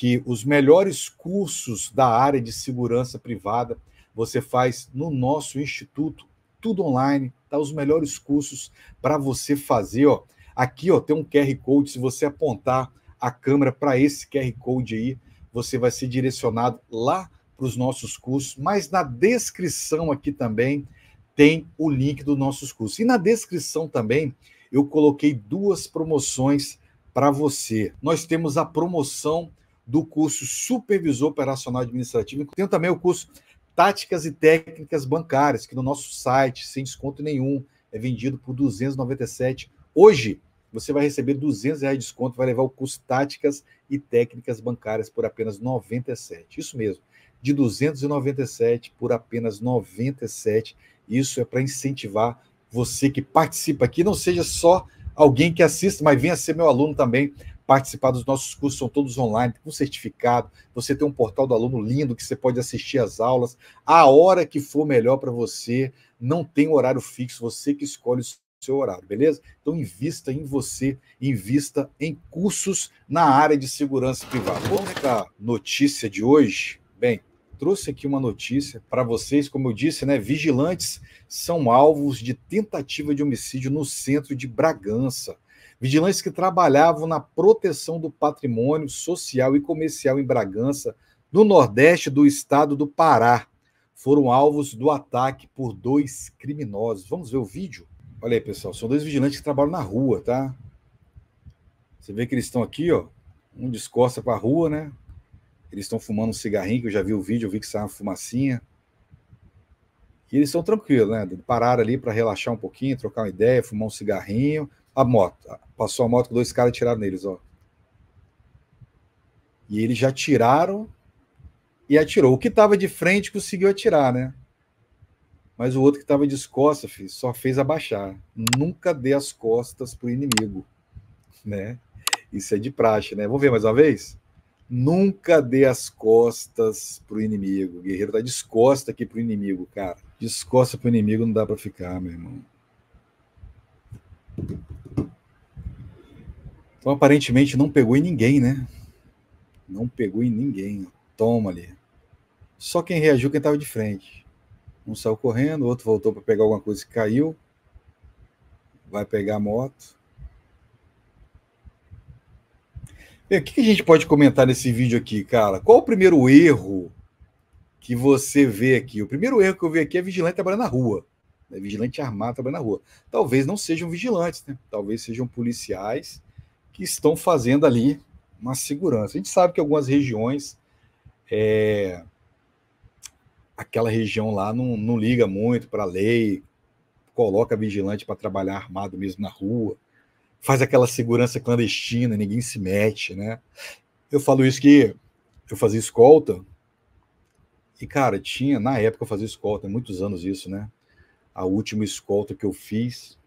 que os melhores cursos da área de segurança privada você faz no nosso instituto, tudo online, tá? Os melhores cursos para você fazer, ó. Aqui, ó, tem um QR Code. Se você apontar a câmera para esse QR Code aí, você vai ser direcionado lá para os nossos cursos. Mas na descrição aqui também tem o link dos nossos cursos. E na descrição também eu coloquei duas promoções para você. Nós temos a promoção do curso Supervisor Operacional Administrativo. Tem também o curso Táticas e Técnicas Bancárias, que no nosso site, sem desconto nenhum, é vendido por 297. Hoje, você vai receber 200 reais de desconto, vai levar o curso Táticas e Técnicas Bancárias por apenas 97. Isso mesmo, de 297 por apenas 97. Isso é para incentivar você que participa aqui, não seja só alguém que assista, mas venha ser meu aluno também, participar dos nossos cursos, são todos online, com certificado. Você tem um portal do aluno lindo que você pode assistir às aulas, a hora que for melhor para você, não tem horário fixo, você que escolhe o seu horário, beleza? Então invista em você, invista em cursos na área de segurança privada. Vamos para a notícia de hoje. Bem, trouxe aqui uma notícia para vocês, como eu disse, né? Vigilantes são alvos de tentativa de homicídio no centro de Bragança. Vigilantes que trabalhavam na proteção do patrimônio social e comercial em Bragança, no nordeste do estado do Pará, foram alvos do ataque por dois criminosos. Vamos ver o vídeo? Olha aí, pessoal, são dois vigilantes que trabalham na rua, tá? Você vê que eles estão aqui, ó, um descosta para a rua, né? Eles estão fumando um cigarrinho, que eu já vi o vídeo, eu vi que sai uma fumacinha. E eles estão tranquilos, né? Pararam ali para relaxar um pouquinho, trocar uma ideia, fumar um cigarrinho. A moto. Passou a moto com dois caras e tiraram neles, ó. E eles já tiraram e atirou. O que estava de frente conseguiu atirar, né? Mas o outro que estava de costas, filho, só fez abaixar. Nunca dê as costas pro inimigo, né? Isso é de praxe, né? Vamos ver mais uma vez? Nunca dê as costas pro inimigo. O guerreiro tá descosta aqui pro inimigo, cara. Descosta pro inimigo não dá para ficar, meu irmão. Então, aparentemente, não pegou em ninguém, né? Não pegou em ninguém. Toma ali. Só quem reagiu quem estava de frente. Um saiu correndo, outro voltou para pegar alguma coisa que caiu. Vai pegar a moto. O que a gente pode comentar nesse vídeo aqui, cara? Qual o primeiro erro que você vê aqui? O primeiro erro que eu vi aqui é vigilante trabalhando na rua. Né? Vigilante armado trabalhando na rua. Talvez não sejam vigilantes, né? Talvez sejam policiais que estão fazendo ali uma segurança. A gente sabe que algumas regiões, é... aquela região lá não, não liga muito para a lei, coloca vigilante para trabalhar armado mesmo na rua faz aquela segurança clandestina, ninguém se mete, né? Eu falo isso que eu fazia escolta, e, cara, tinha, na época eu fazia escolta, muitos anos isso, né? A última escolta que eu fiz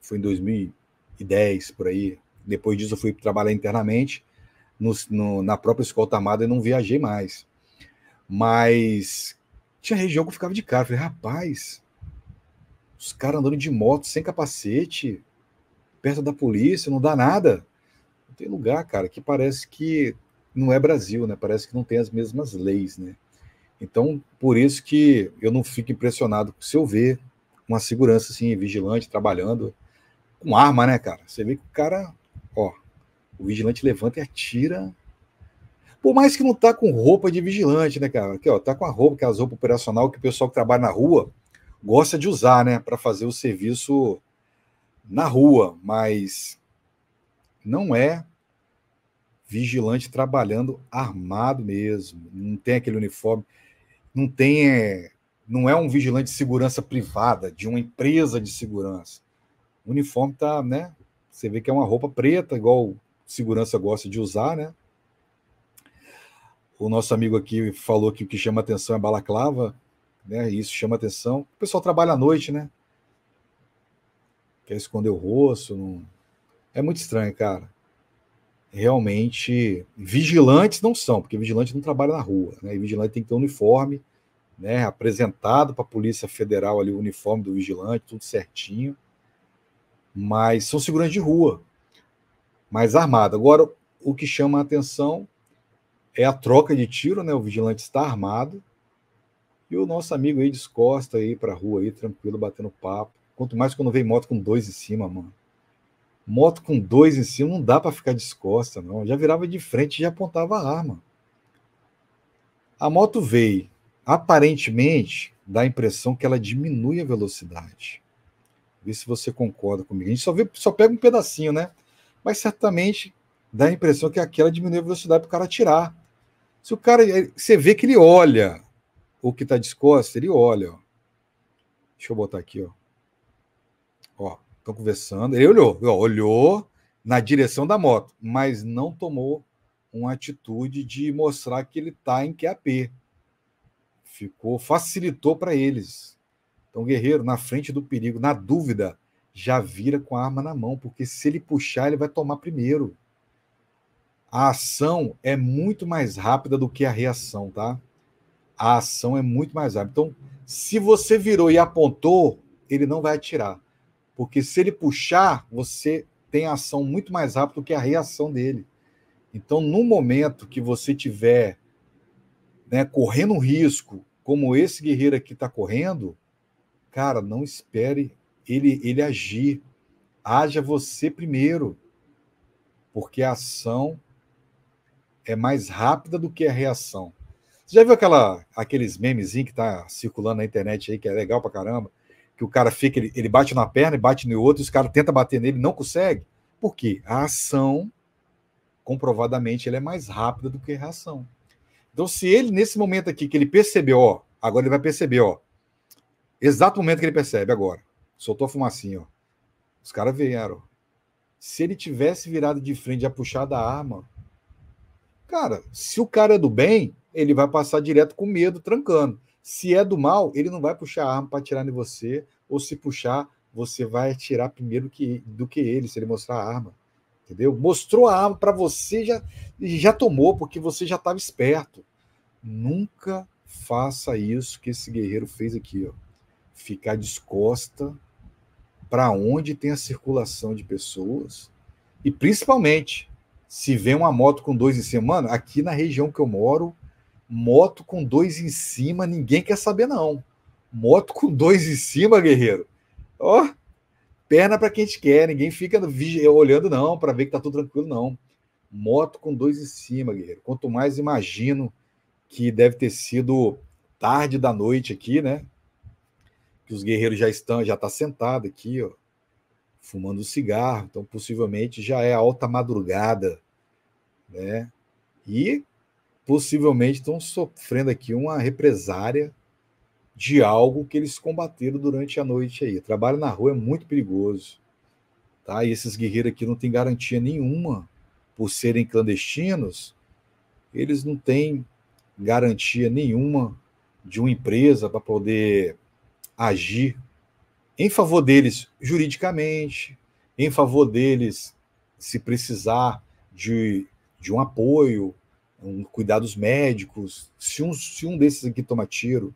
foi em 2010, por aí. Depois disso eu fui trabalhar internamente no, no, na própria escolta armada e não viajei mais. Mas tinha região que eu ficava de cara. Eu falei, rapaz, os caras andando de moto sem capacete, perto da polícia, não dá nada. Não tem lugar, cara, que parece que não é Brasil, né? Parece que não tem as mesmas leis, né? Então, por isso que eu não fico impressionado se eu ver uma segurança assim, vigilante, trabalhando com arma, né, cara? Você vê que o cara, o vigilante levanta e atira. Por mais que não tá com roupa de vigilante, né, cara? Aqui, ó, tá com a roupa, que é as roupas operacional que o pessoal que trabalha na rua gosta de usar, né, para fazer o serviço na rua, mas não é vigilante trabalhando armado mesmo, não tem aquele uniforme, não tem, é, não é um vigilante de segurança privada, de uma empresa de segurança. O uniforme tá, né? Você vê que é uma roupa preta, igual segurança gosta de usar, né? O nosso amigo aqui falou que o que chama atenção é balaclava, né? Isso chama atenção. O pessoal trabalha à noite, né? quer esconder o rosto. Não... É muito estranho, cara. Realmente, vigilantes não são, porque vigilante não trabalha na rua, né? E vigilante tem que ter um uniforme, né? Apresentado para a Polícia Federal ali o uniforme do vigilante, tudo certinho. Mas são seguranças de rua, mais armado. Agora, o que chama a atenção é a troca de tiro, né? O vigilante está armado. E o nosso amigo aí descosta aí pra rua aí, tranquilo, batendo papo. Quanto mais quando vem moto com dois em cima, mano. Moto com dois em cima não dá para ficar descosta, não. Já virava de frente e já apontava a arma. A moto veio. Aparentemente, dá a impressão que ela diminui a velocidade. Vê se você concorda comigo. A gente só, vê, só pega um pedacinho, né? Mas certamente dá a impressão que aquela diminui a velocidade para o cara atirar. Se o cara. Você vê que ele olha o que está discosto, ele olha. Ó. Deixa eu botar aqui, ó. Ó, estão conversando. Ele olhou, ó, olhou na direção da moto, mas não tomou uma atitude de mostrar que ele está em QAP. Ficou, facilitou para eles. Então, guerreiro, na frente do perigo, na dúvida, já vira com a arma na mão, porque se ele puxar, ele vai tomar primeiro a ação é muito mais rápida do que a reação, tá? A ação é muito mais rápida. Então, se você virou e apontou, ele não vai atirar. Porque se ele puxar, você tem a ação muito mais rápida do que a reação dele. Então, no momento que você tiver né, correndo um risco, como esse guerreiro aqui está correndo, cara, não espere ele, ele agir. Haja você primeiro. Porque a ação é mais rápida do que a reação. Você já viu aquela, aqueles memezinhos que tá circulando na internet aí, que é legal pra caramba? Que o cara fica, ele, ele bate na perna e bate no outro, e os caras tentam bater nele não consegue. Por quê? A ação, comprovadamente, ele é mais rápida do que a reação. Então, se ele, nesse momento aqui, que ele percebeu, ó, agora ele vai perceber, ó, exato momento que ele percebe agora, soltou a fumacinha, ó, os caras vieram. Se ele tivesse virado de frente, já puxado a arma, Cara, se o cara é do bem, ele vai passar direto com medo, trancando. Se é do mal, ele não vai puxar a arma para atirar em você, ou se puxar, você vai atirar primeiro que, do que ele, se ele mostrar a arma. Entendeu? Mostrou a arma para você, já, já tomou, porque você já estava esperto. Nunca faça isso que esse guerreiro fez aqui, ó. Ficar descosta para onde tem a circulação de pessoas e principalmente se vê uma moto com dois em cima, mano, aqui na região que eu moro, moto com dois em cima, ninguém quer saber, não. Moto com dois em cima, guerreiro. Ó, perna para quem te quer, ninguém fica olhando, não, para ver que tá tudo tranquilo, não. Moto com dois em cima, guerreiro. Quanto mais imagino que deve ter sido tarde da noite aqui, né? Que os guerreiros já estão, já tá sentado aqui, ó fumando cigarro, então possivelmente já é alta madrugada, né? E possivelmente estão sofrendo aqui uma represária de algo que eles combateram durante a noite aí. Trabalho na rua é muito perigoso, tá? E esses guerreiros aqui não têm garantia nenhuma por serem clandestinos, eles não têm garantia nenhuma de uma empresa para poder agir em favor deles juridicamente, em favor deles se precisar de, de um apoio, um, cuidados médicos. Se um, se um desses aqui toma tiro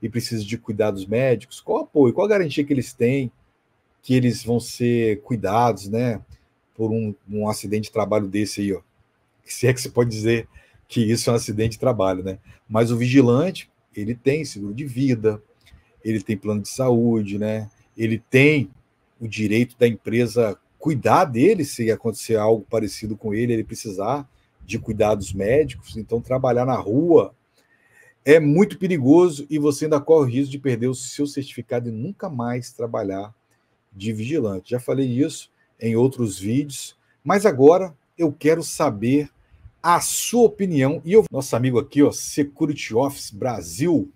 e precisa de cuidados médicos, qual apoio, qual garantia que eles têm que eles vão ser cuidados, né, por um, um acidente de trabalho desse aí, ó. Se é que se pode dizer que isso é um acidente de trabalho, né? Mas o vigilante, ele tem seguro de vida, ele tem plano de saúde, né? ele tem o direito da empresa cuidar dele se acontecer algo parecido com ele, ele precisar de cuidados médicos. Então, trabalhar na rua é muito perigoso e você ainda corre o risco de perder o seu certificado e nunca mais trabalhar de vigilante. Já falei isso em outros vídeos, mas agora eu quero saber a sua opinião. E o nosso amigo aqui, ó, Security Office Brasil,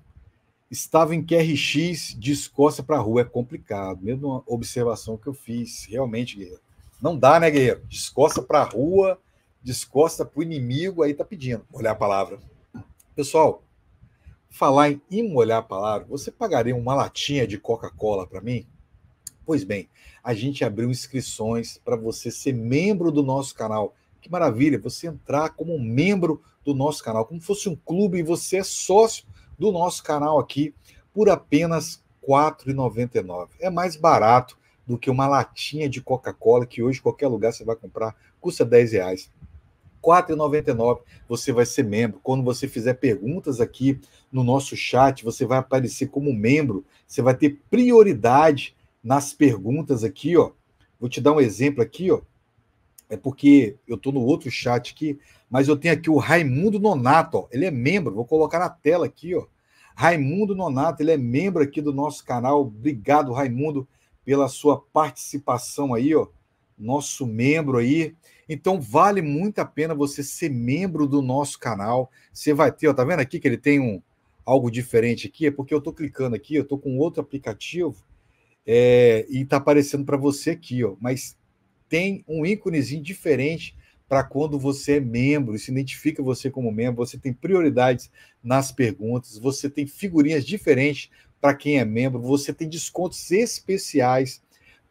Estava em QRX, descosta para a rua. É complicado. Mesmo uma observação que eu fiz. Realmente, guerreiro. Não dá, né, guerreiro? Descosta para a rua, descosta para o inimigo, aí tá pedindo. Olhar a palavra. Pessoal, falar em molhar a palavra, você pagaria uma latinha de Coca-Cola para mim? Pois bem, a gente abriu inscrições para você ser membro do nosso canal. Que maravilha, você entrar como membro do nosso canal, como fosse um clube e você é sócio do nosso canal aqui por apenas R$ 4,99. É mais barato do que uma latinha de Coca-Cola que hoje qualquer lugar você vai comprar, custa 10 reais. R$ 4,99 você vai ser membro. Quando você fizer perguntas aqui no nosso chat, você vai aparecer como membro, você vai ter prioridade nas perguntas aqui, ó. Vou te dar um exemplo aqui, ó. É porque eu estou no outro chat aqui, mas eu tenho aqui o Raimundo Nonato, ó. ele é membro, vou colocar na tela aqui, ó. Raimundo Nonato, ele é membro aqui do nosso canal. Obrigado, Raimundo, pela sua participação aí, ó. Nosso membro aí. Então vale muito a pena você ser membro do nosso canal. Você vai ter, ó, tá vendo aqui que ele tem um algo diferente aqui? É porque eu tô clicando aqui, eu tô com outro aplicativo é, e tá aparecendo para você aqui, ó. Mas tem um íconezinho diferente para quando você é membro, se identifica você como membro, você tem prioridades nas perguntas, você tem figurinhas diferentes para quem é membro, você tem descontos especiais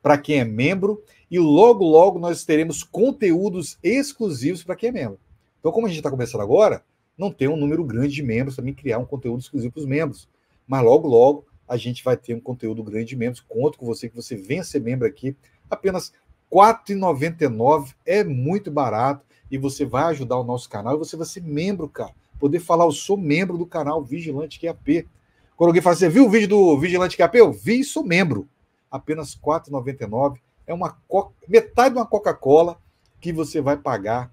para quem é membro e logo, logo nós teremos conteúdos exclusivos para quem é membro. Então, como a gente está começando agora, não tem um número grande de membros para mim criar um conteúdo exclusivo para os membros. Mas logo, logo, a gente vai ter um conteúdo grande de membros. Conto com você que você venha ser membro aqui. Apenas 4,99 é muito barato e você vai ajudar o nosso canal e você vai ser membro, cara. Poder falar, eu sou membro do canal Vigilante QAP. Quando alguém fala, você viu o vídeo do Vigilante QAP? Eu vi e sou membro. Apenas R$ 4,99. É uma co... metade de uma Coca-Cola que você vai pagar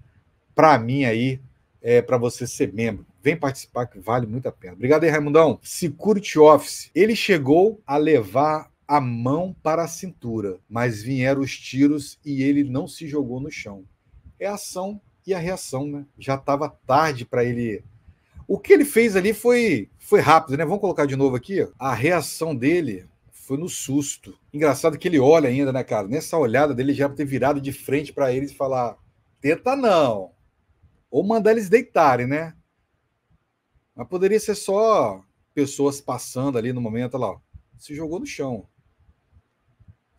para mim aí, é, para você ser membro. Vem participar que vale muito a pena. Obrigado aí, Raimundão. Security Office. Ele chegou a levar a mão para a cintura, mas vieram os tiros e ele não se jogou no chão. É a ação e a reação, né? Já estava tarde para ele. O que ele fez ali foi, foi rápido, né? Vamos colocar de novo aqui. A reação dele foi no susto. Engraçado que ele olha ainda, né, cara? Nessa olhada dele já ter virado de frente para eles e falar: tenta não. Ou mandar eles deitarem, né? Mas poderia ser só pessoas passando ali no momento, olha lá, se jogou no chão.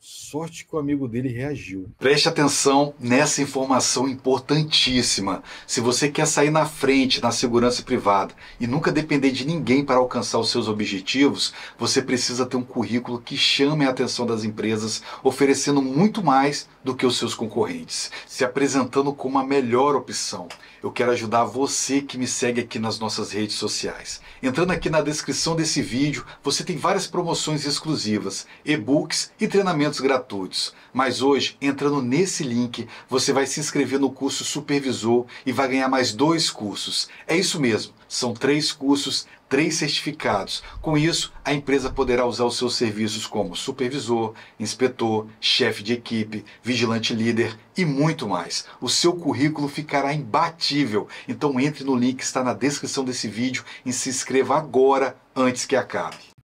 Sorte que o amigo dele reagiu. Preste atenção nessa informação importantíssima. Se você quer sair na frente na segurança privada e nunca depender de ninguém para alcançar os seus objetivos, você precisa ter um currículo que chame a atenção das empresas, oferecendo muito mais do que os seus concorrentes, se apresentando como a melhor opção. Eu quero ajudar você que me segue aqui nas nossas redes sociais. Entrando aqui na descrição desse vídeo, você tem várias promoções exclusivas, e-books e treinamentos gratuitos. Mas hoje, entrando nesse link, você vai se inscrever no curso Supervisor e vai ganhar mais dois cursos. É isso mesmo, são três cursos três certificados. Com isso, a empresa poderá usar os seus serviços como supervisor, inspetor, chefe de equipe, vigilante líder e muito mais. O seu currículo ficará imbatível. Então entre no link que está na descrição desse vídeo e se inscreva agora antes que acabe.